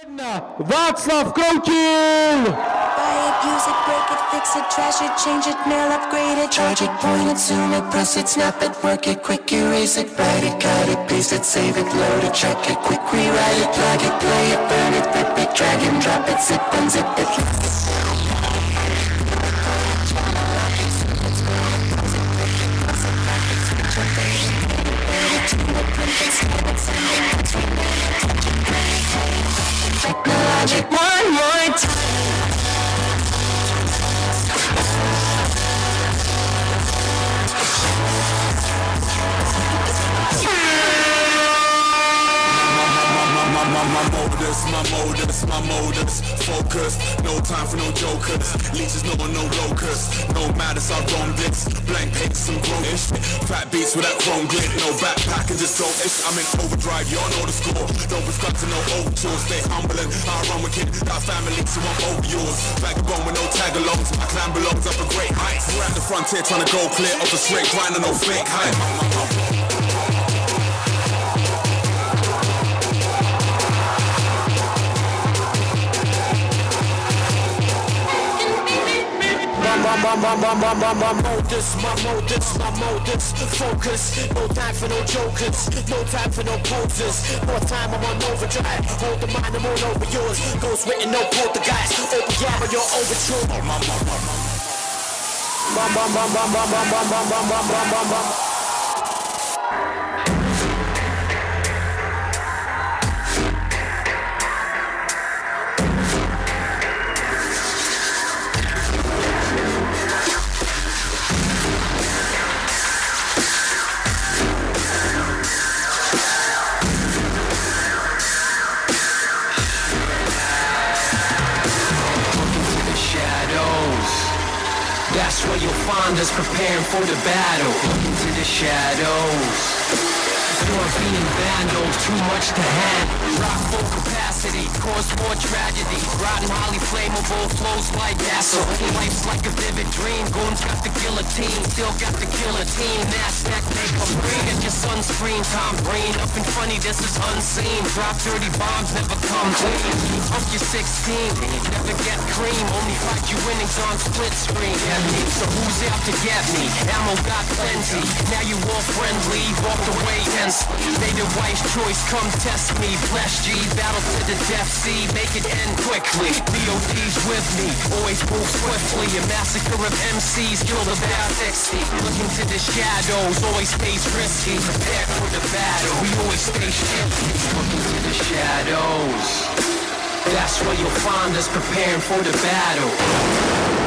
Václav Kroutil! Buy it, use it, break it, fix it, trash it, change it, mail, upgrade it, charge it, point it, zoom it, press it, snap it, work it, quick erase it, write it, cut it, paste it, save it, load it, check it, quick rewrite it, plug it, play it, burn it, rip it, drag and drop it, zip unzip it. magic My, my, modus, my modus, my modus Focus, no time for no jokers. Leeches, no one, no locus No matters, I roam this. Blank paper, some grown-ish Fat beats with that chrome grit No backpack and just dope-ish I'm in overdrive, y'all know the score. Don't prescribe to no overtures. Stay humble and I run with kid Got family, so I'm over yours. Vagabond with no tag-alongs My clan belongs up a great heights We're at the frontier trying to go clear Of the straight grind and no fake hype My, my, my, my, my, my, my, my modus, my modus, my modus Focus, no time for no jokers No time for no posers More time I'm on overdrive Hold the mind, I'm all over yours Ghost written, no poltergeist Open yammer, you're overture My, my, my, my, my, my, my, my, my, my, my, my, my, my. into Where you'll find us preparing for the battle. Into the shadows. European vandals, too much to handle. Rock full capacity, cause more tragedy. Rotten, highly flammable, flows like gasoline. Life's like a vivid dream. Goons got the guillotine, still got the killer team. Nasdaq make a green. Get your sunscreen, Tom Green. Up and funny, this is unseen. Drop 30 bombs, never come clean. Up your 16, never get cream. Only fight you winnings on split screen. So who's out to get me? Ammo got plenty. Now you all friendly. Walked away hence. Made a wise choice, come test me. Flash G, battle to the death sea. Make it end quickly. BOD's with me. Always move swiftly. A massacre of MCs killed about 60. Look into the shadows, always stays risky. Prepare for the battle. We always stay shifty. Look into the shadows. That's where you'll find us preparing for the battle.